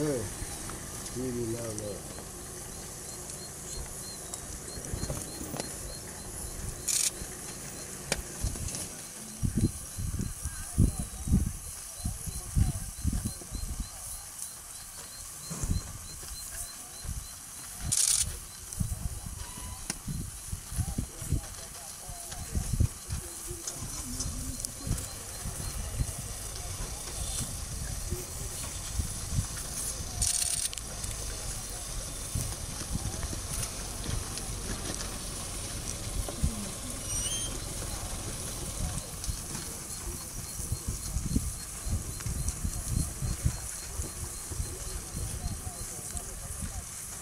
Hey, really love love.